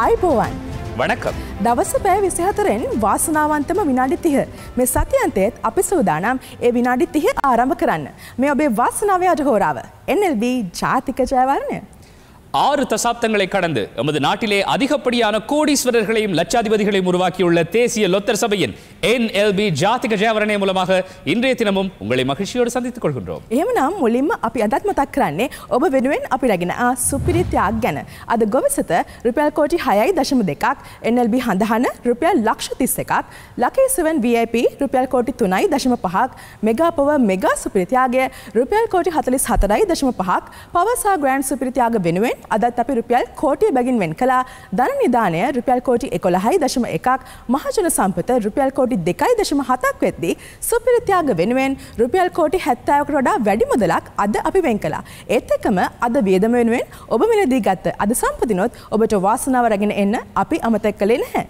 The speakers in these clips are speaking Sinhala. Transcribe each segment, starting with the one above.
අයිබෝවන් වනකම්. දවස පෑ විසිහතරෙන් වාසනාවන්තම විනාඩි තිහ. මේ සතියන්තයත් අපි සූදානම් ඒ විනාඩි තිහ ආරම්භ කරන්න. මේ ඔබේ වාසනාව අජහෝරාව NLB ජාතික ජයවරණය. ஆறு தசாப்தங்களை கடந்து எமது நாட்டிலே அதிகப்படியான கோடீஸ்வரர்களையும் லட்சாதிபதிகளையும் உருவாக்கியுள்ள தேசிய லொத்தர் சபையின் என்எல்பி ஜாතික ජයවරණය මුලමහ ඉන්ද්‍රිය තිනමුම් උங்களை මහෂියෝට සඳිත කොල්ගුන්රෝ. එහෙමනම් මුලින්ම අපි අදත් මතක් කරන්නේ ඔබ වෙනුවෙන් අපි රැගෙන ආ සුපිරි ත්‍යාග ගැන. අද ගොවිසත රුපියල් කෝටි 6.2ක් NLB හඳහන රුපියල් ලක්ෂ 31ක් ලකේ 7 VIP රුපියල් කෝටි 3.5ක් මෙගා පව මෙගා සුපිරි ත්‍යාගය රුපියල් කෝටි 44.5ක් පවසා ග්‍රෑන්ඩ් සුපිරි ත්‍යාග වෙනුවෙන් අදත් අපි රුපියල් කෝටිය බැගින් වෙන් කලා ධන නිධානය රුපියල් කෝටි එකොළහයි දශම එකක් මහජන සම්පත රුපියල් කෝටි දෙකයි දශම හතක් වෙද්දී සුපිරිත්‍යාග වෙනුවෙන් රුපියල් කෝටි හැත්තෑවකට වඩා වැඩි මුදලක් අද අපි වෙන් කලා. ඒත් එකම අද වියදම වෙනුවෙන් ඔබ මිලදී ගත්ත අද සම්පතිනොත් ඔබට වාසනාව රැගෙන එන්න අපි අමතක් කළේ නැහැ.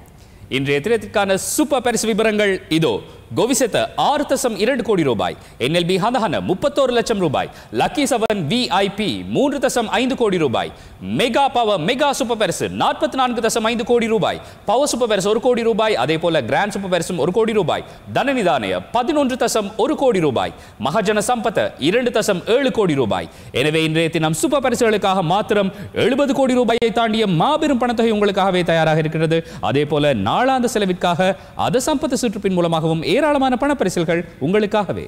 இன்றைய தினத்திற்கான சூப்பர் பரிசு விவரங்கள் இதோ கோவிசெத்த ஆறு தசம் இரண்டு கோடி ரூபாய். என்எல்பி ஹந்தஹன முப்பத்தோரு லட்சம் ரூபாய். லக்கி செவன் விஐபி மூன்று தசம் ஐந்து கோடி ரூபாய். மெகா பவர் மெகா சூப்பர் பெருசு நாற்பத்தி நான்கு தசம் ஐந்து கோடி ரூபாய். பவர் சூப்பர் பெருசு ஒரு கோடி ரூபாய். அதே போல கிராண்ட் சூப்பர் பெருசும் ஒரு கோடி ரூபாய். தனநிதானய பதினொன்று தசம் ஒரு கோடி ரூபாய். மகஜன சம்பத்த இரண்டு தசம் ஏழு கோடி ரூபாய். எனவே இன்றைய தினம் சூப்பர் பரிசுகளுக்காக மாத்திரம் எழுபது கோடி ரூபாயை தாண்டிய மாபெரும் பணத்தொகை உங்களுக்காகவே தயாராக இருக்கிறது. அதே போல நாளாந்த செலவிற்காக அத சம்பத்து சுற்றுப்பின் மூலமாகவும் ஏராளமான பணப்பரிசில்கள் உங்களுக்காகவே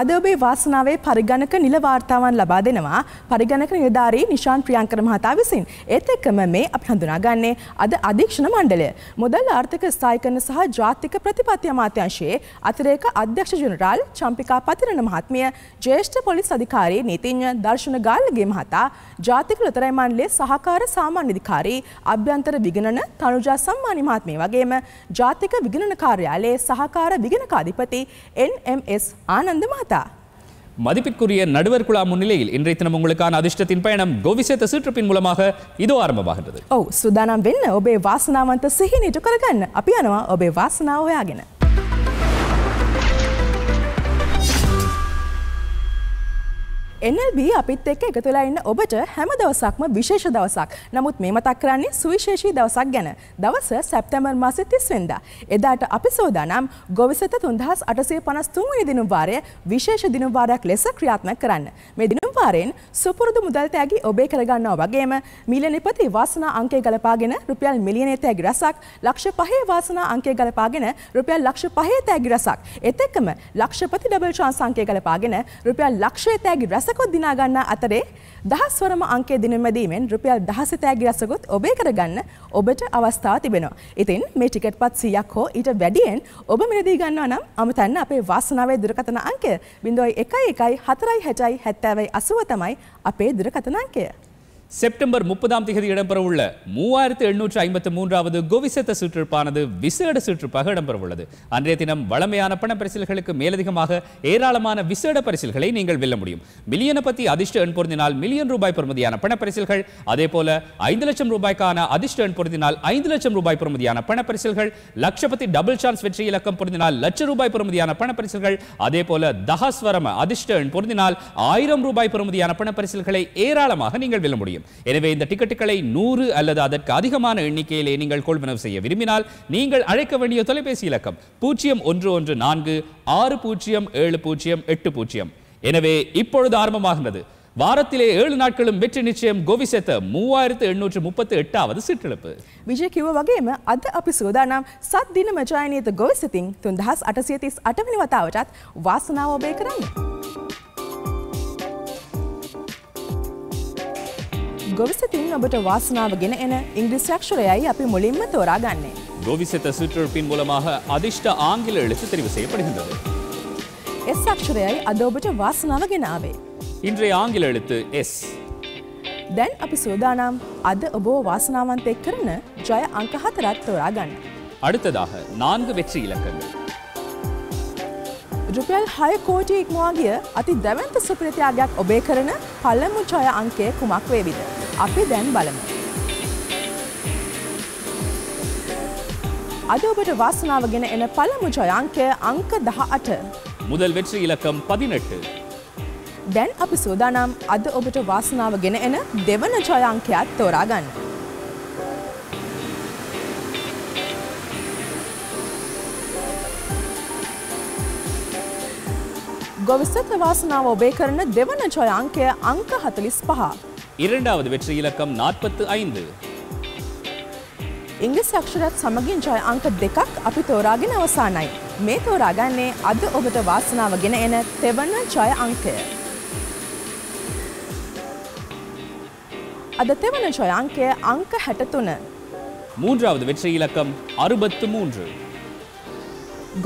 අද ඔබේ වාසනාවේ පරිගණක නිල වාර්තාවන් ලබා දෙනවා පරිගණක නිලධාරී නිශාන් ප්‍රියංකර මහතා විසින්. ඒත් එක්කම මේ අපි හඳුනාගන්නේ අද අධීක්ෂණ මණ්ඩලය. මුදල් ආර්ථික ස්ථායිකරණ සහ ජාතික ප්‍රතිපත්ති අමාත්‍යංශයේ අතිරේක අධ්‍යක්ෂ ජනරාල් චම්පිකා පතිරණ මහත්මිය ජ්‍යෙෂ්ඨ පොලිස් අධිකාරී නීතිඥ දර්ශන ගාල්ලගේ මහතා ජාතික ලොතරැයි මණ්ඩලයේ සහකාර සාමාන්‍ය අධිකාරී අභ්‍යන්තර විගණන තනුජා සම්මානි මහත්මිය වගේම ජාතික විගණන කාර්යාලයේ සහකාර විගණකාධිපති NMS ආනන්ද මහතා. மதிப்பிற்குரிய நடுவர் குழா முன்னிலையில் இன்றைய தினம் உங்களுக்கான அதிர்ஷ்டத்தின் பயணம் கோவிசேத்த சுற்றுப்பின் மூலமாக இதோ ஆரம்பமாகின்றது ඔව් සුදානම් වෙන්න ඔබේ වාසනාවන්ත සිහිනීට කරගන්න අපි යනවා ඔබේ වාසනාව හොයාගෙන. NLB අපිත් එක්ක එකතු වෙලා ඉන්න ඔබට හැම දවසක්ම විශේෂ දවසක්. නමුත් මේ මතක් කරන්නේ සුවිශේෂී දවසක් ගැන. දවස සැප්තැම්බර් මාසේ 30 වෙනිදා. එදාට අපි සෝදානම් ගොවිසත 3853 වෙනි දිනුම් වාරය විශේෂ දිනුම් වාරයක් ලෙස ක්‍රියාත්මක කරන්න. මේ දිනුම් වාරයෙන් සුපුරුදු මුදල් තෑගි ඔබේ කරගන්නවා වගේම මිලියනපති වාසනා අංකය ගලපාගෙන රුපියල් මිලියනයේ තෑගි රසක්, ලක්ෂ 5 වාසනා අංකය ගලපාගෙන රුපියල් ලක්ෂ 5 තෑගි රසක්. එත් එක්කම ලක්ෂපති ඩබල් chance අංකය ගලපාගෙන රුපියල් ලක්ෂය තෑගි රසකුත් දිනා ගන්න අතරේ දහස්වරම අංකය දිනමැදීමෙන් රුපියල් දහස තෑගි රසකුත් ඔබේ කරගන්න ඔබට අවස්ථාව තිබෙනවා. ඉතින් මේ ටිකට් පත් 100ක් හෝ ඊට වැඩියෙන් ඔබ මිලදී ගන්නවා නම් අමතන්න අපේ වාසනාවේ දුරකථන අංකය 0114 60 70 80 තමයි අපේ දුරකථන අංකය. செப்டம்பர் முப்பதாம் தேதி இடம்பெறவுள்ள மூவாயிரத்து எண்ணூற்று ஐம்பத்து மூன்றாவது கோவிசத்த சுற்றுப்பானது விசேட சுற்றுப்பாக இடம்பெறவுள்ளது. அன்றைய தினம் வளமையான பண பரிசில்களுக்கு மேலதிகமாக ஏராளமான விசேட பரிசில்களை நீங்கள் வெல்ல முடியும். மில்லியனை பத்தி அதிர்ஷ்ட எண் பொருந்தினால் மில்லியன் ரூபாய் பெறுமதியான பண பரிசில்கள் அதே போல ஐந்து லட்சம் ரூபாய்க்கான அதிர்ஷ்ட எண் பொருந்தினால் ஐந்து லட்சம் ரூபாய் பெறுமதியான பண பரிசில்கள் லட்சபதி டபுள் சான்ஸ் வெற்றி இலக்கம் பொருந்தினால் லட்ச ரூபாய் பெறுமதியான பண பரிசில்கள் அதே போல தஹஸ்வரம அதிர்ஷ்ட எண் பொருந்தினால் ஆயிரம் ரூபாய் பெறுமதியான பண பரிசில்களை ஏராளமாக நீங்கள் வெல்ல முடியும். எனவே இந்த டிக்கெட்டுகளை நூறு அல்லது அதற்கு அதிகமான எண்ணிக்கையிலே நீங்கள் கொள்வனவு செய்ய விரும்பினால் நீங்கள் அழைக்க வேண்டிய தொலைபேசி இலக்கம் பூஜ்ஜியம் ஒன்று ஒன்று நான்கு ஆறு பூஜ்ஜியம் ஏழு பூஜ்ஜியம் எட்டு பூஜ்ஜியம் எனவே இப்பொழுது ஆரம்பமாகின்றது வாரத்திலே ஏழு நாட்களும் வெற்றி நிச்சயம் கோவிசெத்த மூவாயிரத்து எண்ணூற்று முப்பத்து எட்டாவது சிற்றிழப்பு විජය කිව්ව වගේම අද අපි සෝදානම් සත් දින මජායනීත ගොවිසිතින් තුන්දහස් අටසිය තිස් අටවනි වතාවටත් වාසනාව ඔබේ කරන්න. ගොවිසිතින් ඔබට වාසනාව ගෙන එන ඉංග්‍රිසි අක්ෂරයයි අපි මුලින්ම තෝරා ගන්නේ. கோவிசெத்த சுற்றிழப்பின் மூலமாக அதிர்ஷ்ட ஆங்கில எழுத்து தெரிவு செய்யப்படுகின்றது එස් අක්ෂරයයි අද ඔබට වාසනාව ගෙනාවේ. இன்றைய ஆங்கில எழுத்து எஸ் දැන් අපි සෝදානම් අද ඔබ වාසනාවන්තෙක් කරන ජය අංක හතරත් තෝරා ගන්න. அடுத்ததாக நான்கு வெற்றி இலக்கங்கள் රුපියල් හය කෝටි ඉක්මවා ගිය අති දැවන්ත සුප්‍රතියාගයක් ඔබේ කරන පළමු ජය අංකය කුමක් වේවිද. අපි දැන් බලමු. අද ඔබට වාසනාව ගෙන එන පළමු ජයංකය අංක දහ අට. මුදල් වෙච්ච ඉලකම් පදිනට. දැන් අපි සූදානම් අද ඔබට වාසනාව ගෙන එන දෙවන ජයංකයක් තෝරාගන්න. ගොවිසත වාසනාව ඔබේ කරන දෙවන ජොයංකය අංක හතලිස් පහ. இரண்டாவது வெற்றி இலக்கம் நாற்பத்து ஐந்து ඉංග්‍රිසි අක්ෂරත් සමගින් ජය අංක දෙකක් අපි තෝරාගෙන අවසානයි. මේ තෝරාගන්නේ අද ඔබට වාසනාව ගෙන එන තෙවන ජය අංකය. අද තෙවන ජය අංකය අංක හැටතුන. மூன்றாவது வெற்றி இலக்கம் அறுபத்து மூன்று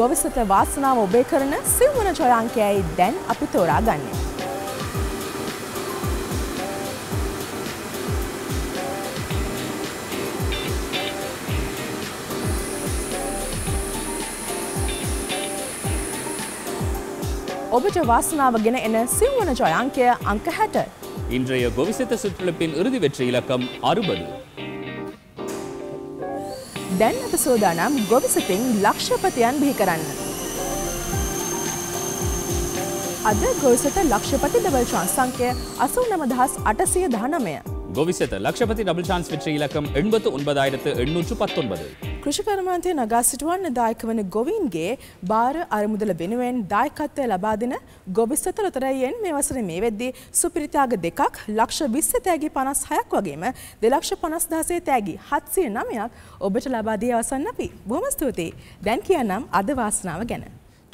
ගොවිසත වාසනාව ඔබේ කරන සිව්වන ජය අංකයයි දැන් අපි තෝරාගන්නේ. ඔබට වාසනාව ගෙන එන සිව්වන ජය අංකය අංක හැට. இன்றைய கோவிசத்த சுற்றுலப்பின் இறுதி வெற்றி இலக்கம் அறுபது දැන් අප සෝදානම් ගොවිසතින් ලක්ෂපතියන් බිහි කරන්න. අද ගොවිසත ලක්ෂපති ඩබල් චාන්සංකය අසූ නමදහස් අටසිය දහනමය. கோவிசத்த லட்சபதி டபுள் சான்ஸ் வெற்றி இலக்கம் எண்பத்து ஒன்பதாயிரத்து எண்ணூற்று பத்தொன்பது කෘෂිකර්මාන්තය නගා සිටුවන්න දායක වන ගොවීන්ගේ භාර අරමුදල වෙනුවෙන් දායකත්වය ලබා දෙන ගොබිස්සත ලොතරයියෙන් මේ වසර මේ වෙද්දී සුපිරිතාග දෙකක් ලක්ෂ විස්ස තෑගි පනස් හයක් වගේම දෙලක්ෂ පනස් දහසේ තෑගි හත්සිය නමයක් ඔබට ලබාදී අවසන්න අපි බොහොම ස්තුතියි දැන් කියන්නම් අද වාසනාව ගැන.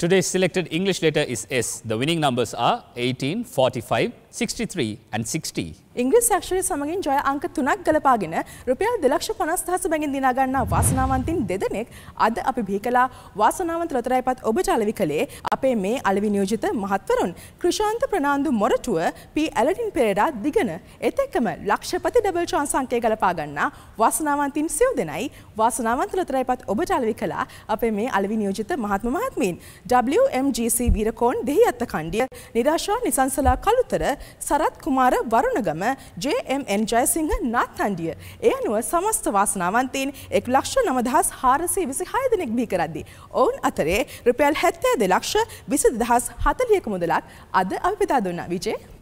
Today's selected English letter is S. The winning numbers are 18, 45, 63 and 60. ඉංග්‍රිස් අක්ෂරය සමගින් ජය අංක තුනක් ගලපාගෙන රුපියල් දෙලක්ෂ පනස් දහස බැගින් දිනාගන්නා වාසනාවන්තින් දෙදෙනෙක් අද අපි බිහි කලා වාසනාවන්ත ලොතරයිපත් ඔබට අලවි කළේ අපේ මේ අලවි නියෝජිත මහත්වරුන් කෘෂාන්ත ප්‍රනාන්දු මොරටුව පී ඇලටින් පෙරේරා දිගන. එතෙක්කම ලක්ෂපති ඩබල් චාන්සංකය ගලපාගන්නා වාසනාවන්තින් සිව් දෙනයි. වාසනාවන්ත ලොතරයිපත් ඔබට අලවි කලා අපේ මේ අලවි නියෝජිත මහත්ම මහත්මීන්. WMGC වීරකෝන් දෙහි අත්ත කණ්ඩිය නිරාශා නිසංසලා කළුතර සරත් කුමාර වරුණගම JMN ජයසිංහ නාත්හන්ඩිය. ඒ අනුව සමස්ත වාසනාවන්තයෙන් එක් ලක්ෂ නමදහස් හාරසේ විසි හය දෙනෙක් බී කරද්දි. ඔවුන් අතරේ රුපියල් හැත්තෑ දෙලක්ෂ විසි දහස් හතලියක මුදලක් අද අපි පිතා දුන්න විජේ.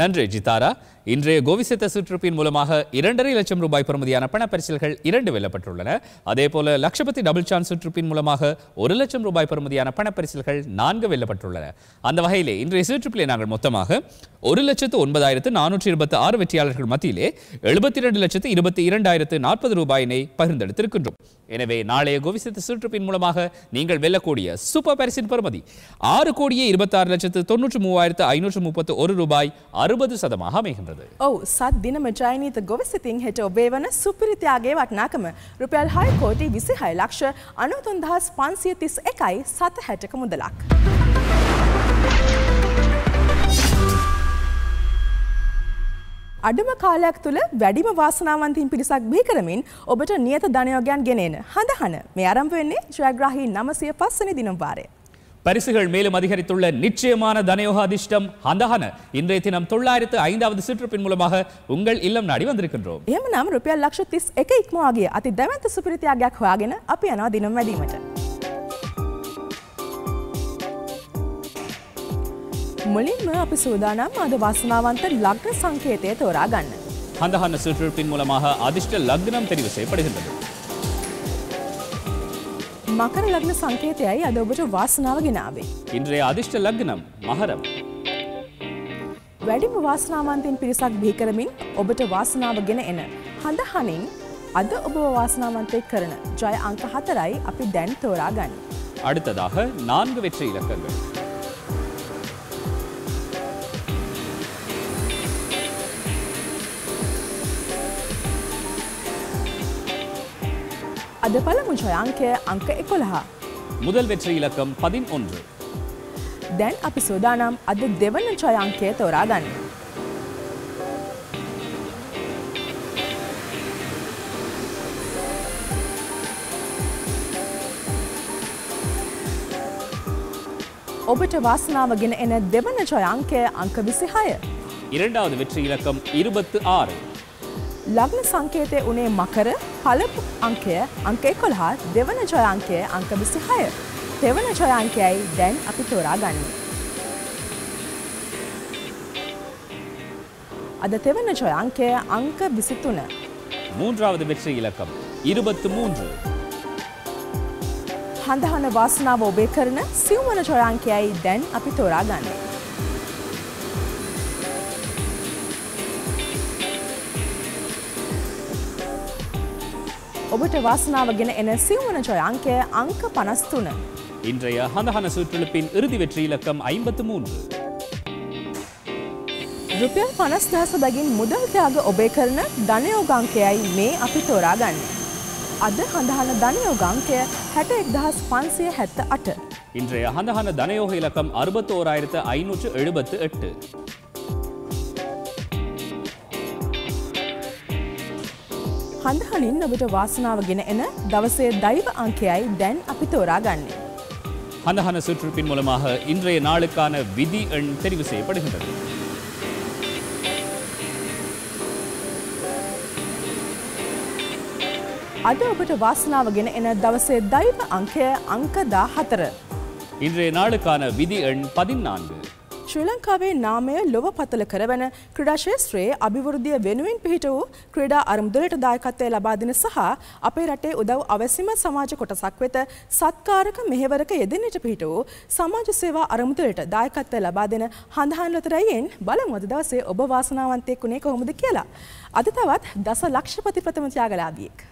நன்றி ஜிதாரா. இன்றைய கோவிசத்த சுற்றுப்பின் மூலமாக இரண்டரை லட்சம் ரூபாய் பெறுமதியான பணப்பரிசல்கள் இரண்டு வெல்லப்பட்டுள்ளன. அதே போல லட்சபதி டபுள் சான்ஸ் சுற்றுப்பின் மூலமாக ஒரு லட்சம் ரூபாய் பெறுமதியான பணப்பரிசல்கள் நான்கு வெல்லப்பட்டுள்ளன. அந்த வகையிலே இன்றைய சுற்றுப்பிலே நாங்கள் மொத்தமாக ஒரு லட்சத்து ஒன்பதாயிரத்து நானூற்றி இருபத்தி ஆறு வெற்றியாளர்கள் மத்தியிலே எழுபத்தி இரண்டு லட்சத்து இருபத்தி இரண்டாயிரத்து நாற்பது ரூபாயினை பகிர்ந்தெடுத்திருக்கின்றோம். எனவே நாளைய கோவிசத்த சுற்றுப்பின் மூலமாக நீங்கள் வெல்லக்கூடிய சூப்பர் பரிசின் பெறுமதி ஆறு கோடியே இருபத்தாறு லட்சத்து தொன்னூற்று மூவாயிரத்து ஐநூற்று முப்பத்து ஒரு ரூபாய் அறுபது சதமாக அமைகின்றது ඔව් සත් දිනම ජයනීත ගොවිසිතින් හෙට ඔබේ වන සුපිරිතියාගේ වටනාකම රුපියල් හය කෝටි විසි හය ලක්ෂ අනුතුන්දහස් පන්සිය තිස් එකයි සත හැටක මුදලක්. අඩුම කාලයක් තුළ වැඩිම වාසනාවන්තින් පිරිසක් බිහි කරමින් ඔබට නියත ධනයෝගයන් ගෙනෙන හඳහන මේ ආරම්භ වෙන්නේ ජයග්‍රාහී නමසය පස්සනි දිනම් වාරය. பரிசுகள் மேலும் அதிகரித்துள்ள நிச்சயமான தனயோக அதிர்ஷ்டம் ஹந்தஹன இன்றைய தினம் தொள்ளாயிரத்து ஐந்தாவது சுற்றுப்பின் மூலமாக உங்கள் இல்லம் நாடி வந்திருக்கின்றோம் එම නම් රුපියල් ලක්ෂ තිස් එක ඉක්මවාගේ අති දැවන්ත සුපිරිතියාගයක් හොයාගෙන අපි යනවා දිනම් වැදීමට. මුලින්ම අපි සූදානම් අද වාසනාවන්ත ලග්න සංකේතය තෝරා ගන්න. ஹந்தஹன சுற்றுப்பின் மூலமாக அதிர்ஷ்ட லக்னம் தெரிவு செய்யப்படுகின்றது මකර ලග්න සංකේතයයි අද ඔබට වාසනාව ගෙනාවේ. இன்றைய அதிர்ஷ்ட லக்னம் மகரம் වැඩිම වාසනාවන්තයෙන් පිරිසක් බිහිකරමින් ඔබට වාසනාව ගෙන එන හඳහනින් අද ඔබ වාසනාවන්තය කරන ජය අංක හතරයි අපි දැන් තෝරා ගන්න. அடுத்ததாக நான்கு வெற்றி இலக்கங்கள் අද පළමු ජයංකය අංක එකොළහා. முதல் வெற்றி இலக்கம் பதினொன்று දැන් අපි සෝදානම් අද දෙවන ජයංකය තෝරා ගන්න. ඔබට වාසනාව ගෙන එන දෙවන ජයංකය අංක විසිහය. இரண்டாவது வெற்றி இலக்கம் இருபத்து ஆறு ලග්න සංකේතය උනේ මකර පලපු අංකය අංක කොළහා දෙවන ජයංකය අංක විසිහය. තෙවන ජයංකයයි දැන් අපි තෝරා ගන්න. අද තෙවන ජයංකය අංක විසිතුන. மூன்றாவது வெற்றி இலக்கம் இருபத்து மூன்று හඳහන වාසනාව ඔබේ කරන සිව්වන ජොයාංකයයි දැන් අපි තෝරා ගන්න. ඔබට වාසනාවගෙන එන සිව්වන ජොයාංකය අංක පනස්තුන. இன்றைய ஹந்தஹன சுற்றுலுப்பின் இறுதி வெற்றி இலக்கம் ஐம்பத்து மூன்று රුපියල් පනස් දහස බැගින් මුදල් ත්‍යාග ඔබේ කරන ධනයෝගංකයයි මේ අපි තෝරා ගන්න. අද හඳහන ධනයෝගංකය හැට එක්දහස් පන්සිය හැත්ත අට. இன்றைய ஹந்தஹன தனயோக இலக்கம் அறுபத்தோராயிரத்து ஐநூற்று எழுபத்து எட்டு හඳහනින් ඔබට වාසනාවගෙන එන දවසේ දෛව අංකයයි දැන් අපි තෝරා ගන්නේ. ஹந்தஹன சுற்றுப்பின் மூலமாக இன்றைய நாளுக்கான விதி எண் தெரிவு செய்யப்படுகின்றது අද ඔබට වාසනාවගෙන එන දවසේ දෛව අංකය අංකදා හතර. இன்றைய நாளுக்கான விதி எண் பதினான்கு ශ්‍රී ලංකාවේ නාමය ලොව පතල කරවන ක්‍රඩා ශේත්‍රයේ අභිවෘද්ධිය වෙනුවෙන් පිහිට වූ ක්‍රඩා අරමුදලට දායකත්වය ලබාදින සහ අපේ රටේ උදව් අවැසිම සමාජ කොටසක් වෙත සත්කාරක මෙහෙවරක යෙදෙන්නට පිහිට වූ සමාජ සේවා අරමුදලට දායකත්වය ලබා දෙන හඳහන් ලොතරයියෙන් බලමුද දවසේ ඔබ වාසනාවන්තයෙක් වුණේ කොහොමද කියලා. අද තවත් දස ලක්ෂපති ප්‍රථම ත්‍යාගලාභියෙක්.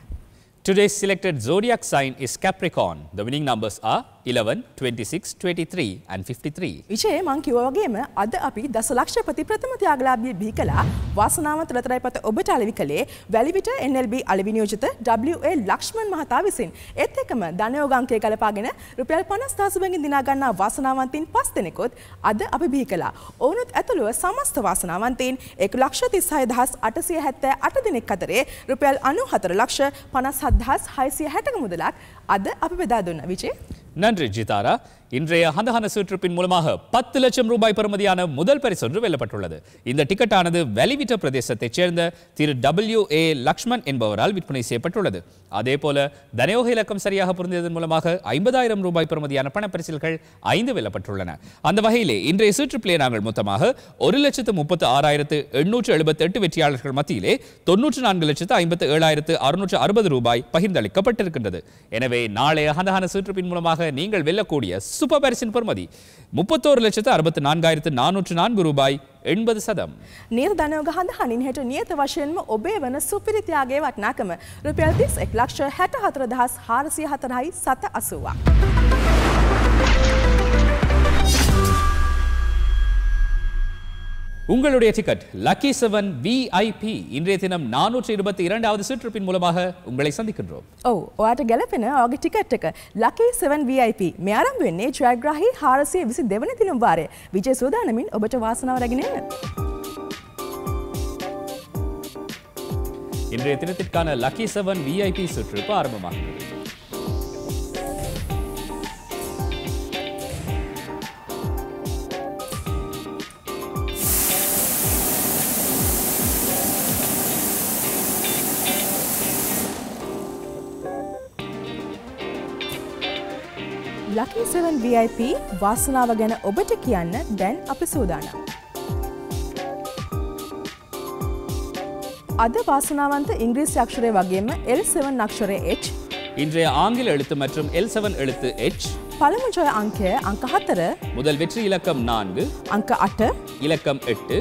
Today's selected zodiac sign is Capricorn. The winning numbers are 11, 26, 23 and 53. විශේ මං කිව්වා වගේම අද අපි දස ලක්ෂපති ප්‍රථම ත්‍යාගලාභිය බිහි කළා වාසනාවන්ත ලතරයි පත ඔබට අලෙවි කළේ වැලිවිට NLB අලෙවි නියෝජිත WA ලක්ෂ්මන් මහතා විසින් ඒත් එක්කම ධනයෝගාංකය ගලපාගෙන රුපියල් 50000 බැගින් දිනා ගන්නා වාසනාවන්තයින් පස් දෙනෙකුත් අද අපි බිහි කළා. ඔවුනුත් ඇතුළුව සමස්ත වාසනාවන්තයින් 133878 දෙනෙක් අතරේ රුපියල් 94 ලක්ෂ 57660 මුදලක් අද අපි බෙදා දුන්නා. විජේ Nandri Jitara இன்றைய ஹந்தஹன சுற்றுப்பின் மூலமாக பத்து லட்சம் ரூபாய் பெறுமதியான முதல் பரிசு ஒன்று வெல்லப்பட்டுள்ளது. இந்த டிக்கெட்டானது வெளிவிட்ட பிரதேசத்தைச் சேர்ந்த திரு டபிள்யூ ஏ லக்ஷ்மன் என்பவரால் விற்பனை செய்யப்பட்டுள்ளது. அதே போல தனயோக இலக்கம் சரியாக பொருந்தியதன் மூலமாக ஐம்பதாயிரம் ரூபாய் பெறுமதியான பணப்பரிசில்கள் ஐந்து வெல்லப்பட்டுள்ளன. அந்த வகையிலே இன்றைய சுற்றுப்பிலே நாங்கள் மொத்தமாக ஒரு லட்சத்து முப்பத்து ஆறாயிரத்து எண்ணூற்று எழுபத்தி எட்டு வெற்றியாளர்கள் மத்தியிலே தொன்னூற்று நான்கு லட்சத்து ஐம்பத்து ஏழாயிரத்து அறுநூற்று அறுபது ரூபாய் பகிர்ந்தளிக்கப்பட்டிருக்கின்றது. எனவே நாளைய ஹந்தஹான சுற்றுப்பின் மூலமாக நீங்கள் வெல்லக்கூடிய சூப்பர் பரிசின் பெறுமதி முப்பத்தோரு லட்சத்து அறுபத்து நான்காயிரத்து நானூற்று நான்கு ரூபாய் எண்பது சதம் නීර ධනයෝග හඳ හනින් හට නියත වශයෙන්ම ඔබේ වන සුපිරිතියාගේ වටනාකම රුපියල් තිස් එක් ලක්ෂ හැට හතර දහස් හාරසිය හතරයි සත අසුවක්. உங்களுடைய டிக்கெட் லக்கி செவன் விஐபி இன்றைய தினம் நானூற்று இருபத்தி இரண்டாவது சுற்றுப்பின் மூலமாக உங்களை சந்திக்கின்றோம் ඔව් ඔයාට ගැලපෙන ඔගේ ටිකට් එක ලකේ 7 VIP මේ ආරම්භ වෙන්නේ ජයග්‍රාහි 420 දෙවන දිනම් වාරය විජය සූදානමින් ඔබට වාසනාව රැගෙන එන්න. இன்றைய தினத்திற்கான லக்கி செவன் விஐபி சுற்று ஆரம்பமாகிறது 7 VIP වාසනාව ගැන ඔබට කියන්න දැන් අපි සූදානම්. අද වාසනාවන්ත ඉංග්‍රීසි අක්ෂරය වගේම L7 අක්ෂරය H இன்றைய ஆங்கில எழுத்து மற்றும் எல் செவன் எழுத்து எச் පළමු ජය අංකය අංක හතර முதல் வெற்றி இலக்கம் நான்கு අංක අට இலக்கம் எட்டு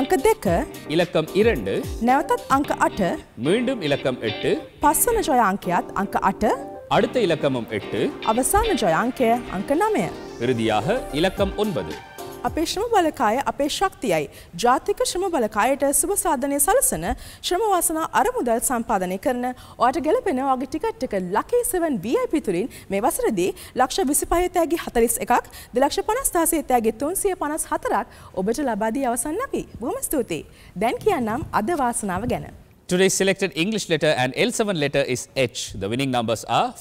අංක දෙක இலக்கம் இரண்டு නැවතත් අංක අට மீண்டும் இலக்கம் எட்டு පස්වන ජය අංකයත් අංක අට அடுத்த இலக்கமும் எட்டு අවසාන ජය අංකය අංක නමය. இறுதியாக இலக்கம் ஒன்பது අපේ ශ්‍රම බලකාය අපේ ශක්තියයි. ජාතික ශ්‍රම බලකායට සුබ සාධනය සලසන ශ්‍රමවාසනා අරමුදල් සම්පාධනය කරන ඔට ගැලපෙන වගේ ටිකට් එක ලකේ 7 VIP තුළින් මේ වසරදී ලක්ෂ විසිපහතෑගේ හතරිස් එකක් දෙලක්ෂ පනස්ථාසේතෑගේ තුන්සිය පනස් හතරක් ඔබට ලබාදී අවසන්න අපි බොහම ස්තුතියි. දැන් කියන්නම් අද වාසනාව ගැන. Today's selected English letter and L7 letter is H. The winning numbers are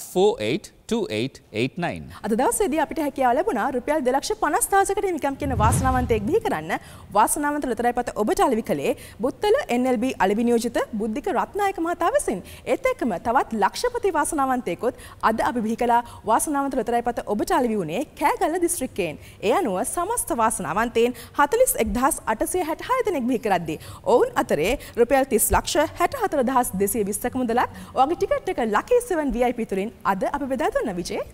482889. අද දවසේදී අපිට හැකියාව ලැබුණා රුපියල් 250,000කට හිමිකම් කියන වාසනාවන්තයෙක් බිහි කරන්න වාසනාවන්ත ලොතරැයි පත ඔබට අලෙවි කළේ බුත්තල NLB අලෙවි නියෝජිත බුද්ධික රත්නායක මහතා විසින්. ඒත් එක්කම තවත් ලක්ෂපති වාසනාවන්තයෙකුත් අද අපි බිහි කළා වාසනාවන්ත ලොතරැයි පත ඔබට අලෙවි වුණේ කෑගල්ල දිස්ත්‍රික්කයෙන්. ඒ අනුව සමස්ත වාසනාවන්තයන් 41866 දෙනෙක් බිහි කරද්දී ඔවුන් අතරේ රුපියල් 30 ලක්ෂ 64220ක මුදලක් ඔයාගේ ටිකට් එක ලකී 7 VIP තුලින් අද අපි බෙදා வணக்கம் விஜய்.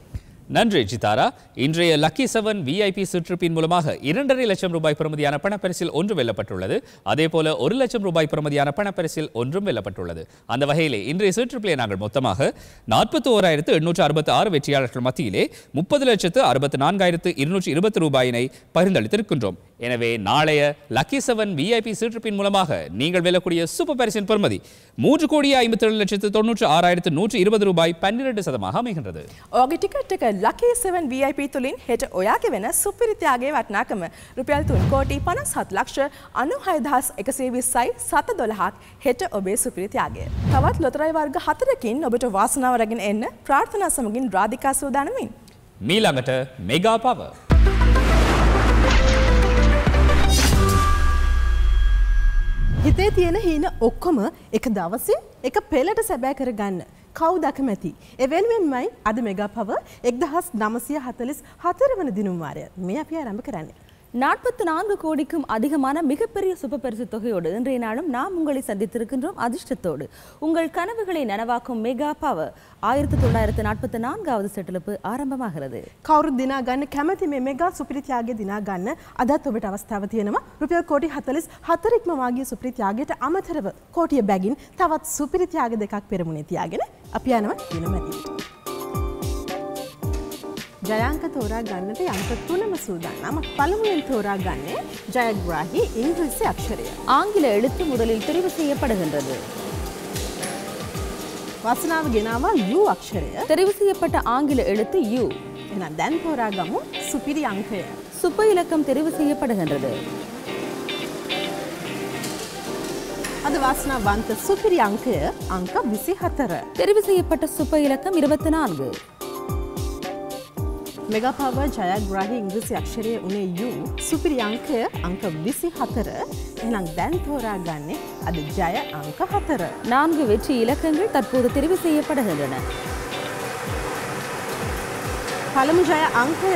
நன்றி ஜிதாரா. இன்றைய லக்கி செவன் விஐபி சுற்றுப்பின் மூலமாக இரண்டரை லட்சம் ரூபாய் பிரமதியான பணப்பரிசில் ஒன்று வெல்லப்பட்டுள்ளது. அதே போல ஒரு லட்சம் ரூபாய் பிரமதியான பணப்பரிசில் ஒன்றும் வெல்லப்பட்டுள்ளது. அந்த வகையிலே இன்றைய சுற்றுப்பிலே நாங்கள் மொத்தமாக நாற்பத்தி ஓராயிரத்து எண்ணூற்று அறுபத்தி ஆறு வெற்றியாளர்கள் மத்தியிலே முப்பது லட்சத்து அறுபத்தி நான்காயிரத்து இருநூற்றி இருபது ரூபாயினை பரிந்தளித்திருக்கின்றோம். எனவே நாளைய லக்கி செவன் விஐபி சுற்றுப்பின் மூலமாக நீங்கள் வெல்லக்கூடிய சூப்பர் பரிசின் பெறுமதி மூன்று கோடியே ஐம்பத்தி ஏழு லட்சத்து தொன்னூற்று ஆறாயிரத்து நூற்றி இருபது ரூபாய் பன்னிரண்டு சதமாக அமைகின்றது ඕගේ ටිකට් එක ලකේ 7 VIP තුලින් හෙට ඔයාගේ වෙන සුපිරිත්‍යාගේ වටනාකම රුපියල් 3 කෝටි 57 ලක්ෂ 96120යි 712ක් හෙට ඔබේ සුපිරිත්‍යාගය. තවත් ලොතරැයි වර්ග හතරකින් ඔබට වාසනාව රැගෙන එන්න ප්‍රාර්ථනා සමගින් රාධිකා සූදානමින්. මීළඟට මෙගා පව හිතේ තියෙන හීන ඔක්කොම එක දවසින් එක පෙළට සැබෑ කරගන්න. කව් දකමැති. එවෙනුවෙන්මයි අද මෙගා පව එක්දහස් නමසය හතලිස් හතර වන දිනුම්වාරය මේ අපි ආරම්භ කරන්නේ. நாற்பத்தி நான்கு கோடிக்கும் அதிகமான மிகப்பெரிய சுப பரிசு தொகையோடு இன்றைய நாளும் நாம் உங்களை சந்தித்திருக்கின்றோம் அதிர்ஷ்டத்தோடு உங்கள் கனவுகளை நனவாக்கும் மெகா பவர் ஆயிரத்தி தொள்ளாயிரத்து நாற்பத்தி நான்காவது செட்டிலுப்பு ஆரம்பமாகிறது කවරු දිනාගන්න කැමති මේ මෙගා සුපිරිත්‍යාගේ දිනාගන්න අදත් ඔබට අවස්ථාව තියෙනවා රුපියල් කෝටි හතලිස් හතරෙක්ම වාගේ සුපිරිත්‍යාගයට අමතරව කෝටිය බැගින් තවත් සුපිරිත්‍යාග දෙකක් පෙරමුණේ තියාගෙන අපි යනවා දිනමැදිට. ජයංක තෝරා ගන්නට යංක තුනම සූදානම් පළමුවෙන් තෝරා ගන්නේ ජයග්‍රාහි ඉංග්‍රීසි අක්ෂරය. ஆங்கில எழுத்து முதலில் தெரிவு செய்யப்படுகின்றது වසනාව ගෙනවා යු අක්ෂරය தெரிவு செய்யப்பட்ட ஆங்கில எழுத்து யூ එන දැන් තෝරා ගමු සුපිරි අංකය. சுப இலக்கம் தெரிவு செய்யப்படுகின்றது අද වාසනාවන්ත සුපිරි අංකය අංක විසි හතර. தெரிவு செய்யப்பட்ட சுப இலக்கம் இருபத்தி நான்கு මෙගපව ජයග්‍රාහි ඉංග්‍රීසි අක්ෂරය උනේ යු සුපිරි අංකය අංක විසි හතර එනම් දැන් තෝරා ගන්නේ අද ජය අංක හතර. நான்கு வெற்றி இலக்கங்கள் தற்போது தெரிவு செய்யப்படுகின்றன පළමු ජය අංකය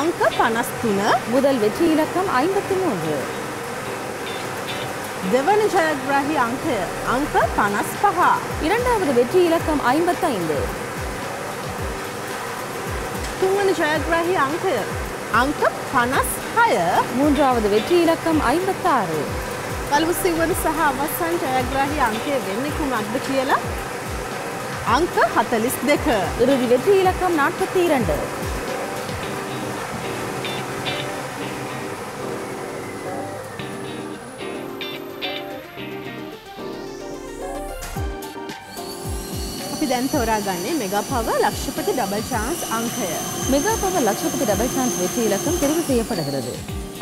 අංක පනස්තුන முதல் வெற்றி இலக்கம் ஐம்பத்தி மூன்று දෙවන ජයග්‍රාහි අංකය අංක පනස් පහ. இரண்டாவது வெற்றி இலக்கம் ஐம்பத்தைந்து තුන්වන ජයග්‍රහි අංකය අංක පනස් හය මූන්ද්‍රාවද වෙච්ච ඉලක්කම් අයිවතාරු. පළමු සිවුවන සහ අවසන් ජයග්‍රහි අංකය වෙන්නේ කුමක්ද කියලා අංක හතලිස් දෙක. ඉරුදි වෙච්ච ඉලක්කම් නාට්‍ය තීරණ්ඩ. දැන් තෝරාගන්නේ මෙගපව Lakshapathi double chance අංකය. Mega power Lakshapathi double chance வெற்றி இலக்கம் தெரிவு செய்யப்படுகிறது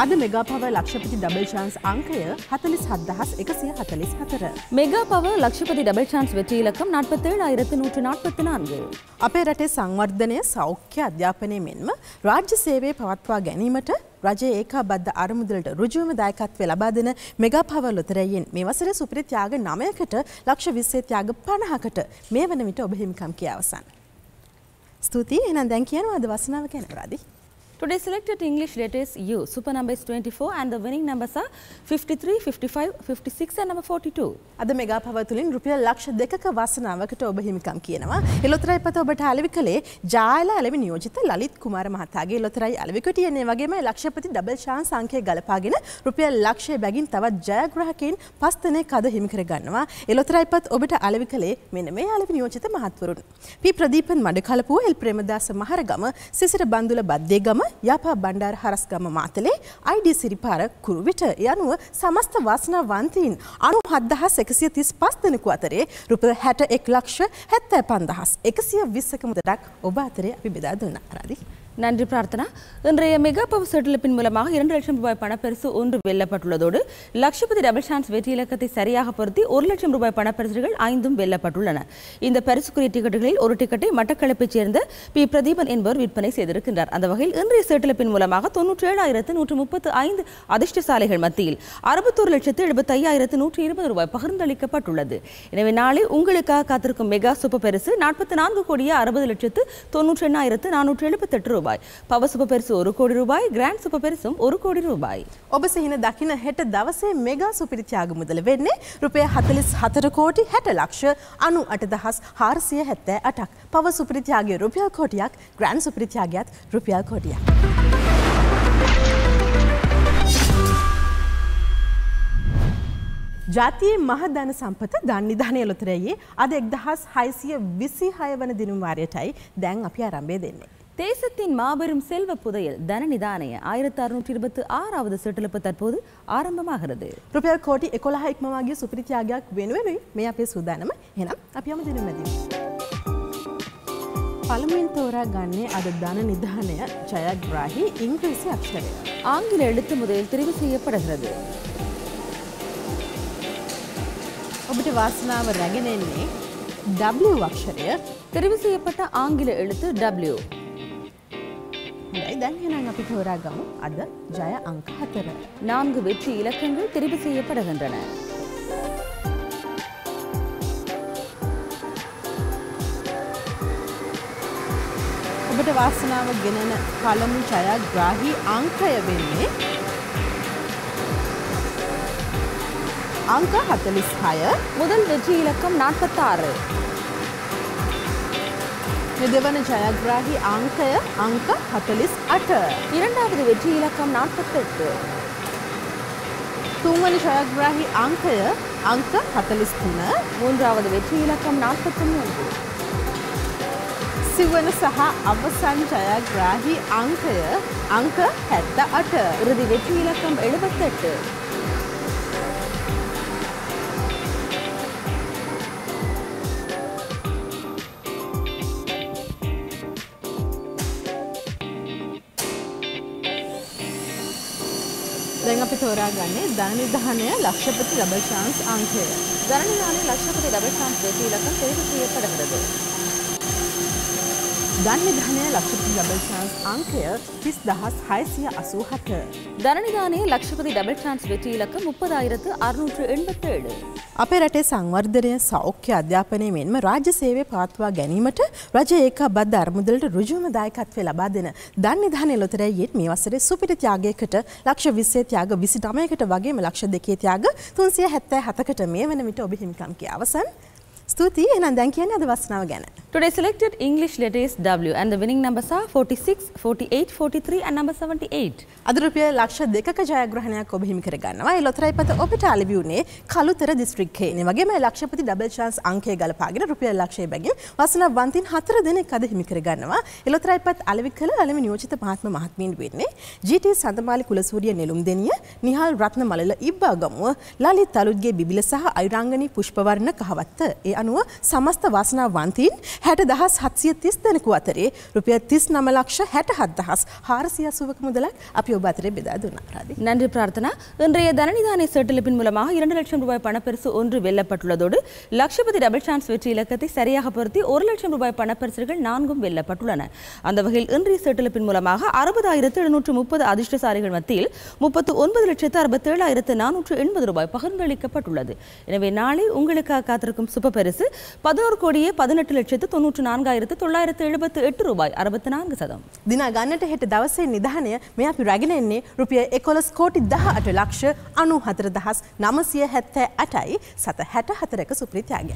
අද මෙගපව ලක්ෂපති ඩබල් චාන්ස් අංකය හතලිස් හදහස් එකසිය හතලිස් හතර. Mega power Lakshapathi double chance வெற்றி இலக்கம் நாற்பத்தேழாயிரத்து நூற்று நாற்பத்தி நான்கு අපේ රටේ සංවර්ධනය සෞඛ්‍ය අධ්‍යාපනය මෙන්ම රාජ්‍ය සේවය පවත්වා ගැනීමට රජය ඒකා බද්ධ අරමුදලට රුජුවම දායකත්වය ලබා දෙන මෙගා පව ලොතරයෙන් මේ වසර සුපිරි ත්‍යාග නමයකට ලක්ෂ විස්සේ ත්‍යාග පණහකට මේ වන විට ඔබ හිමිකම් කිය අවසන්. ස්තුතියි එනම් දැන් කියනවා අද වසනාව කැන රාදී. Today selected English letters U. Super number is 24 and the winning numbers are 53, 55, 56 and number 42. අද මෙගා පවතුලින් රුපියල් ලක්ෂ දෙකක වසනාවකට ඔබ හිමිකම් කියනවා. එලොතරයි පත ඔබට අලවි කළේ ජාල අලවි නියෝජිත ලලිත් කුමාර මහතාගේ ලොතරයි අලවිකොටියන්නේ වගේම ලක්ෂපති ඩබල් ශාන් සංකය ගලපාගෙන රුපියල් ලක්ෂය බැගින් තවත් ජයග්‍රහකෙන් පස් දෙනෙක් අද හිමිකර ගන්නවා. එලොතරයි පත් ඔබට අලවි කළේ මෙන්න මේ අලවි නියෝජිත මහත්වරුන්. පි ප්‍රදීපන් මඩකලපුව එල් ප්‍රේමදාස මහරගම සිසිර බන්දුල බද්දේගම යපා බණ්ඩාර හරස්ගම මාතලේ අයිඩ සිරිපාර කුරුවිට යනුව සමස්ත වාසනාවන්තීන් අනු හදදහස් එකසිය තිස් පස් දෙනෙකු අතරේ රුප හැට එක් ලක්ෂ හැත්තෑ පන්දහස් එකසිය විස්සක මුදටක් ඔබ අතරේ අපි බෙදා දුන්න අරදි. நன்றி பிரார்த்தனா. இன்றைய மெகா பவர் செட்டிலிப்பின் மூலமாக இரண்டு லட்சம் ரூபாய் பணப்பரிசு ஒன்று வெல்லப்பட்டுள்ளதோடு லட்சபதி டபுள் சான்ஸ் வெற்றி இலக்கத்தை சரியாக பொருத்தி ஒரு லட்சம் ரூபாய் பணப்பரிசுகள் ஐந்தும் வெல்லப்பட்டுள்ளன. இந்த பரிசுக்குரிய டிக்கெட்டுகளில் ஒரு டிக்கெட்டை மட்டக்களப்பைச் சேர்ந்த பி. பிரதீபன் என்பவர் விற்பனை செய்திருக்கின்றார். அந்த வகையில் இன்றைய செட்டிலிப்பின் மூலமாக தொன்னூற்றி ஏழாயிரத்து நூற்று முப்பத்து ஐந்து அதிர்ஷ்டசாலைகள் மத்தியில் அறுபத்தோரு லட்சத்து எழுபத்தையாயிரத்து நூற்றி இருபது ரூபாய் பகிர்ந்தளிக்கப்பட்டுள்ளது. எனவே நாளை உங்களுக்காக காத்திருக்கும் மெகா சூப்பர் பரிசு நாற்பத்தி நான்கு கோடியே அறுபது லட்சத்து தொன்னூற்றி எண்ணாயிரத்து நானூற்று எழுபத்தெட்டு ரூபாய் ரூபாய் பவர் சூப்பர் பரிசு ஒரு கோடி ரூபாய் கிராண்ட் சூப்பர் பரிசும் ஒரு கோடி ரூபாய் ඔබ සිහින දකින හෙට දවසේ මෙගා සුපිරිත්‍යාග මුදල වෙන්නේ රුපය හතලිස් හතර කෝටි හැට ලක්ෂ අනු අටදහස් හාරසිය හැත්තෑ අටක් පව සුපරිත්‍යාගේ රුපියල් කෝටියක් ග්‍රෑන් සුපරිත්‍යාගත් රුපියල් කෝටියක්. ජාතියේ මහධන සම්පත දන් නිධානය ලොතරයේ අද එක්දහස් හයිසිය විසි හය වන දිනුම් වාරයටයි දැන් අපි අරම්බේ දෙන්නේ. தேசத்தின் மாபெரும் செல்வ புதையல் தனநிதானைய ஆயிரத்தி அறுநூற்றி இருபத்தி ஆறாவது செட்டிலப்பு தற்போது ஆரம்பமாகிறது රුපියල් කෝටි එකොලා ඉක්මවාගේ සුපරිත්‍යාගයක් වෙනුවෙනුයි මේ අපේ සූදානම එනම් අපි යම දෙනු මැදින්. පළමුවෙන් තෝරා ගන්නේ අද ධන නිධානය ජයග්‍රාහි ඉංග්‍රීසි අක්ෂරය. ஆங்கில எழுத்து முதலில் தெரிவு செய்யப்படுகிறது ඔබට වාසනාව රැගෙනෙන්නේ W අක්ෂරය தெரிவு செய்யப்பட்ட ஆங்கில எழுத்து W හොඳයි දැන් එහෙනම් අපි තෝරා ගමු අද ජය අංක හතර. நான்கு வெற்றி இலக்கங்கள் தெரிவு செய்யப்படுகின்றன ඔබට වාසනාව ගෙනන පළමු ජයග්‍රාහි අංකය වෙන්නේ අංක හතලිස් හය முதல் வெற்றி இலக்கம் நாற்பத்தாறு මෙදවන ජයග්‍රාහි අංකය අංක හතලිස් අට. இரண்டாவது வெற்றி இலக்கம் நாற்பத்தெட்டு තුන්වන ජයග්‍රාහි අංකය අංක හතලිස් තුන மூன்றாவது வெற்றி இலக்கம் நாற்பத்தி மூன்று සිවන සහ අවසන් ජයග්‍රාහි අංකය අංක හැත්ත අට. இறுதி வெற்றி இலக்கம் எழுபத்தெட்டு තෝරාගන්නේ ධනනිධානය ලක්ෂපති ඩබල් chance අංකය. ධනනිධානය ලක්ෂපති ඩබල් chance දෙකී ලක්ෂ 1300 පඩකටද. ධන්නිධානය ලක්ෂපති ඩබල් චාන්ස් අංකය තිස් දහස් හයිසිය අසූ හත. ධනනිධානය ලක්ෂපති ඩබල් චාන්ස් වෙටීලක මුපදායිරත අරුණුට එන්ඩටඩ. අපේ රටේ සංවර්ධනය සෞඛ්‍ය අධ්‍යාපනය මෙන්ම රාජ්‍ය සේවය පාත්වා ගැනීමට රජ ඒක බද අර්මුදලට රුජුම දායකත්වය ලබා දෙන ධන්නිධානය ලොතරැ යෙත් මේ වසරේ සුපිට ත්‍යාගයකට ලක්ෂ විස්සේ ත්‍යාග විසි නමයකට වගේම ලක්ෂ දෙකේ ත්‍යාග තුන්සිය හැත්තෑ හතකට මේ වනමිට ඔබ හිමිකම් කිය අවසන්. ස්තුතියි එනන් දැන් කියන්නේ අද වස්නාව ගැන. Today selected English letter is W and the winning numbers are 46, 48, 43 and number 78. අද රුපියල් ලක්ෂ දෙකක ජයග්‍රහණයක් ඔබ හිමි කරගන්නවා. ඒ ලොතරැයි පත ඔබට අලෙවි වුණේ කළුතර දිස්ත්‍රික්කයේ. ඒ වගේම ලක්ෂපති ඩබල් chance අංකය ගලපාගෙන රුපියල් ලක්ෂය බැගින් වසනාවන්තින් හතර දෙනෙක් අද හිමි කරගන්නවා. ඒ ලොතරැයි පත් අලෙවි කළ අලෙවි නියෝජිත මහත්ම මහත්මීන් වෙන්නේ GT සඳමාලි කුලසූරිය නෙළුම් දෙනිය, නිහාල් රත්න මලල ඉබ්බාගමුව, ලලිත් තලුත්ගේ බිබිල සහ අයුරාංගනී පුෂ්පවර්ණ කහවත්ත. ඒ අනුව සමස්ත වාසනාවන්තීන් 60730 දෙනෙකු අතරේ රුපියල් 39 ලක්ෂ 67000 480ක මුදලක් අපි ඔබ අතරේ බෙදා දුන්නා. රාදි. நன்றி பிரார்த்தனா இன்றைய தனநிதானை செட்டிலிப்பின் மூலமாக இரண்டு லட்சம் ரூபாய் பணப்பரிசு ஒன்று வெல்லப்பட்டுள்ளதோடு லட்சபதி டபுள் சான்ஸ் வெற்றி இலக்கத்தை சரியாக பொருத்தி ஒரு லட்சம் ரூபாய் பணப்பரிசுகள் நான்கும் வெல்லப்பட்டுள்ளன அந்த வகையில் இன்றைய செட்டிலிப்பின் மூலமாக அறுபதாயிரத்து எழுநூற்று முப்பது அதிர்ஷ்டசாலிகள் மத்தியில் முப்பத்து ஒன்பது லட்சத்து அறுபத்தேழாயிரத்து நானூற்று எண்பது ரூபாய் பகிர்ந்தளிக்கப்பட்டுள்ளது எனவே நாளை உங்களுக்காக காத்திருக்கும் சுப பரிசு பதினோரு கோடியே பதினெட்டு லட்சத்து தொன்னூற்று நான்காயிரத்து தொள்ளாயிரத்து எழுபத்து எட்டு ரூபாய் அறுபத்தி நான்கு சதம் දිනා ගන්නට හෙට දවසේ නිධානය මේ අපි රැගෙන එන්නේ රුපිය එකොලස් කෝටි දහ අට ලක්ෂ අනු හතර දහස් නමසිය හැත්තෑ අටයි සත හැට හතරක සුප්‍රිත්‍යාගය.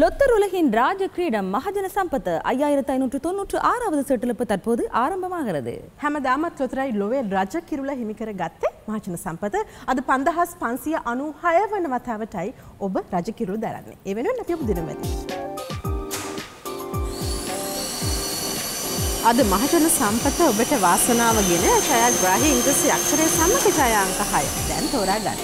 லொத்தர் உலகின் ராஜ கிரீடம் மகஜன சம்பத்து ஐயாயிரத்து ஐநூற்று தொன்னூற்று ஆறாவது செட்டிலிப்பு தற்போது ஆரம்பமாகிறது හැමදාමත් ලොතරයි ලොවේ රජ කිරුල හිමිකර ගත්තේ මහජන සම්පත අද පන්දහස් පන්සිය අනු හය වන වතාවටයි ඔබ රජ කිරුල් දරන්නේ. ඒ වෙනුවෙන් අපි ඔබ දිනමැති. අද මහජන සම්පත ඔබට වාසනාවගෙන ජයග්‍රාහි ඉංග්‍රීසි අක්ෂරය සමග ජය අංක හය දැන් තෝරා ගන්න.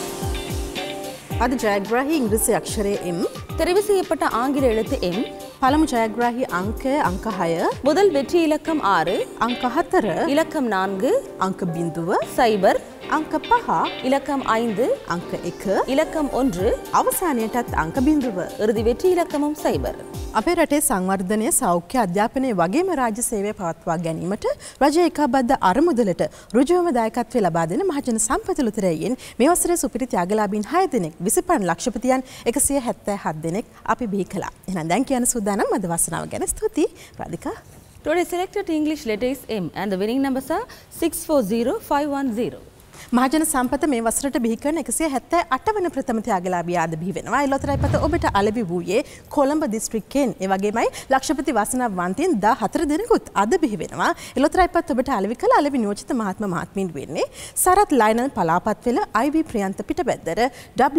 අද ජයග්‍රාහි ඉංග්‍රීසි අක්ෂරය එම් தெரிவு செய்யப்பட்ட ஆங்கில எழுத்து எம் පළමු ජයග්‍රාහි අංකය අංක හය முதல் வெற்றி இலக்கம் ஆறு අංක හතර இலக்கம் நான்கு අංක බින්දුව சைபர் අංක පහ இலக்கம் ஐந்து අංක එක இலக்கம் ஒன்று අවසානයටත් අංක බිඳුව. இறுதி வெற்றி இலக்கமும் சைபர் අපේ රටේ සංවර්ධනය සෞඛ්‍ය අධ්‍යාපනය වගේම රාජ්‍ය සේවය පවත්වා ගැනීමට රජ ඒකාබද්ධ අරමුදලට රුජුවම දායකත්වය ලබා දෙන මහජන සම්පතලුතරයෙන් මේ වසරේ සුපිරි ත්‍යාගලාබීන් 6 දෙනෙක් 25 ලක්ෂපතියන් 177 දෙනෙක් අපි බිහි කළා. එහෙනම් දැන් කියන සූදානම් අද වසනාව ගැන ස්තුතියි රාධිකා. Today selected English letter is M and the winning numbers are 640510. මහජන සම්පත මේ වසරට බිහි කරන 178 වන ප්‍රථම ත්‍යාගලාභී ආද බිහි වෙනවා. එළොතරයි පත ඔබට අලෙවි වූයේ කොළඹ දිස්ත්‍රික්කයෙන්. ඒ වගේමයි ලක්ෂපති වාසනාවන්තයන් 14 දෙනෙකුත් අද බිහි වෙනවා. එළොතරයි පත ඔබට අලෙවි කළ අලෙවි නියෝජිත මහත්ම මහත්මීන් වෙන්නේ සරත් ලයිනල් පලාපත්වෙල IB ප්‍රියන්ත පිටබැද්දර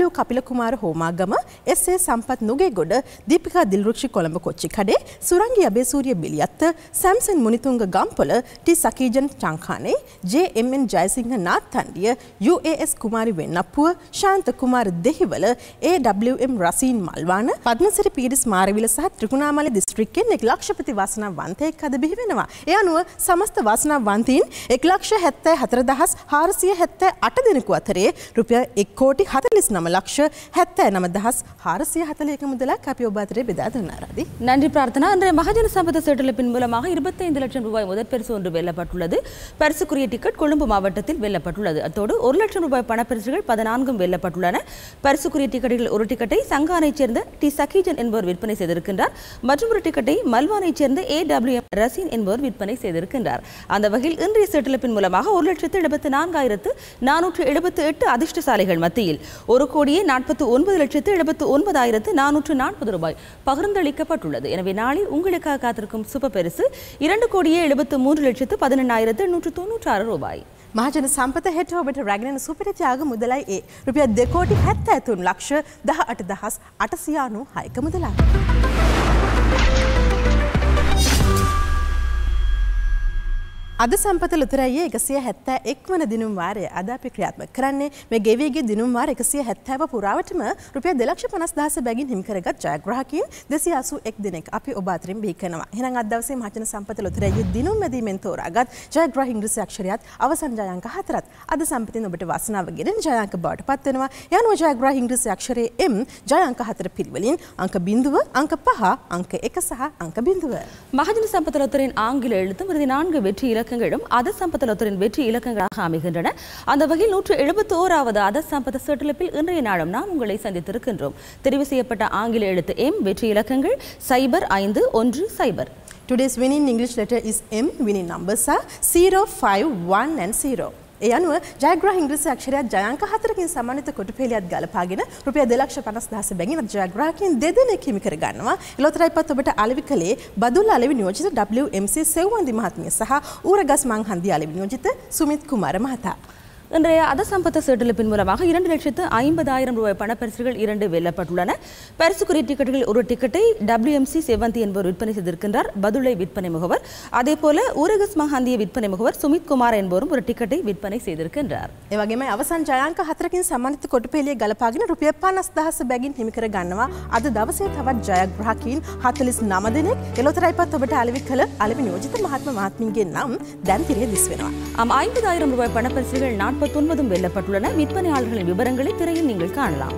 W කපිල කුමාර Homagama SA Sampath Nugegoda Deepika Dilrukshi Colombo Kochchikade Surangi Abeysuriya බිලියත්ත Samson Munitunga Gampola T සකීජන් චංකානේ JMN ජයසිංහ නාත්තන්ඩිය UAS කුමාරි වෙන්නප්පුව ශාන්ත කුමාර දෙහිවල AWM රසීන් මල්වාන පද්මසිරි පීරිස් මාරවිල සහ ත්‍රිකුණාමල දිස්ත්‍රික්කෙන් එක් ලක්ෂපති වාසනාවන්තයෙක් අද බිහි වෙනවා. ඒ අනුව සමස්ත වාසනාවන්තීන් එක් ලක්ෂ හැත්තෑ හතර දහස් හාරසිය හැත්තෑ අට දෙනෙකු අතරේ රුපිය එක් කෝටි හතලිස් නම ලක්ෂ හැත්තෑ නම දහස් හාරසිය හතලයක මුදලක් අපි ඔබ අතරේ බෙදා දුන්නාරදී. நன்றி பிரார்த்தனா இன்றைய மகஜன சம்பத சீட்டளிப்பின் மூலமாக இருபத்தைந்து லட்சம் ரூபாய் முதற் பரிசு ஒன்று வெல்லப்பட்டுள்ளது பரிசுக்குரிய டிக்கெட் கொழும்பு மாவட்டத்தில் வெல்லப்பட்டுள்ளது அத்தோடு ஒரு லட்சம் ரூபாய் பணப்பரிசுகள் பதினான்கும் வெல்லப்பட்டுள்ளன. பரிசுக்குரிய டிக்கெட்டுகள் ஒரு டிக்கெட்டை சங்கானைச் சேர்ந்த டி சகீஜன் என்பவர் விற்பனை செய்திருக்கின்றார். மற்றும் ஒரு டிக்கெட்டை மல்வானைச் சேர்ந்த ஏ டபிள்யூ எம் ரசீன் என்பவர் விற்பனை செய்திருக்கின்றார். அந்த வகையில் இன்றைய செட்டிலப்பின் மூலமாக ஒரு லட்சத்து எழுபத்து நான்காயிரத்து நானூற்று எழுபத்து எட்டு அதிர்ஷ்டசாலிகள் மத்தியில் ஒரு கோடியே நாற்பத்து ஒன்பது லட்சத்து எழுபத்து ஒன்பதாயிரத்து நானூற்று நாற்பது ரூபாய் பகிர்ந்தளிக்கப்பட்டுள்ளது. எனவே நாளை உங்களுக்காக காத்திருக்கும் சுப பரிசு இரண்டு கோடியே எழுபத்து மூன்று லட்சத்து பதினெண்ணாயிரத்து நூற்று தொன்னூற்று ஆறு ரூபாய். මහජන සම්පත හෙට ඔබට රැගෙන සුපිරි ත්‍යාග මුදලයි ඒ රුපිය දෙකෝටි හැත්ත ඇතුන් ලක්ෂ දහ අට දහස් අටසියානු හයක මුදලා. අද සම්පත ලුතරයේ එකසිය හැත්තෑ එක්වන දිනුම් වාරය අද අපි ක්‍රියාත්ම කරන්නේ මේ ගෙවේගේ දිනුම් වාර එකසිය හැත්තෑව පුරාවටම රුපිය දෙලක්ෂ පනස් දහස බැගින් හිමිකරගත් ජයග්‍රහකින් දෙසි අසු එක් දෙනෙක් අපි ඔබ අතරින් බිහිකනවා. එහෙනම් අද දවසේ මහජන සම්පත ලුතරයේ දිනුම් මැදීමෙන් තෝරාගත් ජයග්‍රහ ඉංග්‍රීසි අක්ෂරයත් අවසන් ජයාංක හතරත් අද සම්පතින් ඔබට වාසනාව ගෙනෙන ජයාංක බවට පත් වෙනවා. යනුව ජයග්‍රහ ඉංග්‍රීසි අක්ෂරයේ M ජයාංක හතර පිළිවෙලින් අංක බිඳුව අංක පහ අංක එක සහ අංක බිඳුව. மகஜன சம்பத் லொத்தரின் ஆங்கில எழுத்தும் இறுதி நான்கு வெற்றி இலக்கங்களும் அத லொத்தரின் வெற்றி இலக்கங்களாக அமைகின்றன அந்த வகையில் நூற்று எழுபத்தி ஓராவது அத சம்பத் சீட்டளிப்பில் இன்றைய நாளும் நாம் உங்களை சந்தித்திருக்கின்றோம் தெரிவு செய்யப்பட்ட ஆங்கில எழுத்து எம் வெற்றி இலக்கங்கள் சைபர் ஐந்து ஒன்று சைபர் Today's winning English letter is M. Winning numbers are 0, 5, 1 and 0. ඒ අනුව ජයග්‍රහ ඉංග්‍රීසි අක්ෂරයක් ජයංක හතරකින් සමන්විත කොටුපෙළියක් ගලපාගෙන රුපියල් 2,50,000 බැගින් ජයග්‍රාහකයන් දෙදෙනෙක් හිමි කර ගන්නවා. එලොතරයි පත් ඔබට අලෙවි කළේ බදුල්ල අලෙවි නියෝජිත WMC සෙව්වන්දි මහත්මිය සහ ඌරගස් මං හන්දි අලෙවි නියෝජිත සුමිත් කුමාර මහතා. இன்றைய அதசம்பத்த சீட்டளிப்பின் மூலமாக இரண்டு லட்சத்து ஐம்பதாயிரம் ரூபாய் பணப்பரிசுகள் இரண்டு வெல்லப்பட்டுள்ளன பரிசுக்குரிய டிக்கெட்டுகள் ஒரு டிக்கெட்டை டபிள்யூஎம்சி செவந்தி என்பவர் விற்பனை செய்திருக்கின்றார் பதுளை விற்பனை முகவர் அதே போல ஊரகஸ் மகாந்திய விற்பனை முகவர் சுமித் குமார் என்பவரும் ஒரு டிக்கெட்டை விற்பனை செய்திருக்கின்றார் ඒ වගේම අවසන් ජයංක හතරකින් සමන්විත කොටුපෙළිය ගලපාගෙන රුපියල් 50000 බැගින් හිමි කර ගන්නවා. අද දවසේ තවත් ජයග්‍රාහකීන් 49 දෙනෙක් එළොතරයි පත් ඔබට අලෙවි කළ අලෙවි නියෝජිත මහත්ම මහත්මින්ගේ නම් දැන් තිරේ දිස් වෙනවා. ஆம் ஐம்பதாயிரம் ரூபாய் பணப்பரிசுகள் நாற்பத்தொன்பதும் வெல்லப்பட்டுள்ளன. விற்பனையாளர்களின் விவரங்களை திரையில் நீங்கள் காணலாம்.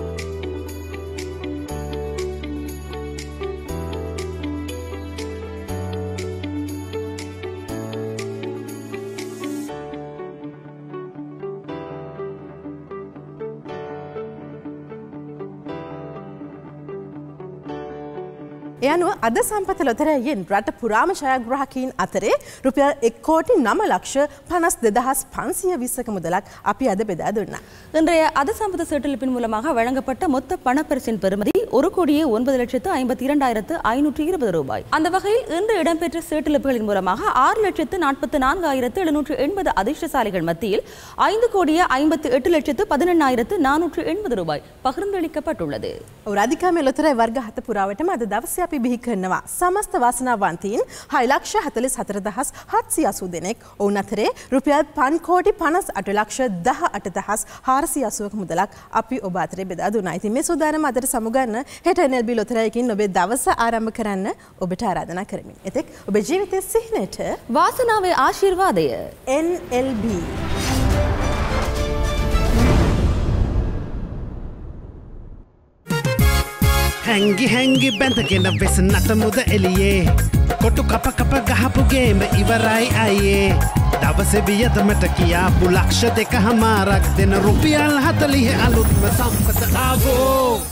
ඒ අනුව අද සම්පත ලොතරයෙන් රට පුරාම ජයග්‍රාහකීන් අතරේ රුපියල් එක් කෝටි නම ලක්ෂ පනස් දෙදහස් පන්සිය විස්සක මුදලක් අපි අද බෙදා දුන්නා. இன்றைய அதசம்பத சீட்டளிப்பின் மூலமாக வழங்கப்பட்ட மொத்த பணப்பரிசின் பெறுமதி ஒரு கோடியே ஒன்பது லட்சத்து ஐம்பத்தி இரண்டாயிரத்து ஐநூற்று இருபது ரூபாய் அந்த வகையில் இன்று இடம்பெற்ற சீட்டளிப்புகளின் மூலமாக ஆறு லட்சத்து நாற்பத்து நான்காயிரத்து எழுநூற்று எண்பது அதிர்ஷ்டசாலிகள் மத்தியில் ஐந்து கோடியே ஐம்பத்து எட்டு லட்சத்து பதினெண்ணாயிரத்து நானூற்று எண்பது ரூபாய் பகிர்ந்தளிக்கப்பட்டுள்ளது රාධිකා මෙලොතර වර්ග හත පුරාවටම අද දවසේ අපි බිහි කරනවා. සමස්ත වාසනාවන්තීන් හයිලක්ෂ හතලිස් හතරදහස් හත්සි අසූ දෙනෙක් ඔවුන් අතරේ රුපියල් පන්කෝටි පනස් අටලක්ෂ දහ අටදහස් හාරසි අසුවක මුදලක් අපි ඔබාතරය බෙදා දුනායිති මේ සූදානම අතර සමුගන්න හෙට එනල්බි ලොතරයකින් ඔබේ දවස ආරම්භ කරන්න ඔබට ආරාධනා කරමින්. එතෙක් ඔබ ජීවිතය සිහිනයට වාසනාවේ ආශිර්වාදය NLB. හැංගි හැංගි බැඳගෙන වෙස නටමුද එලියේ කොටු කප කප ගහපුගේම ඉවරයි අයේ දවස වියදමට කියාපු ලක්ෂ දෙක හමාරක් දෙන රුපියල් හතලිහ අලුත්ම සම්පත ආවෝ.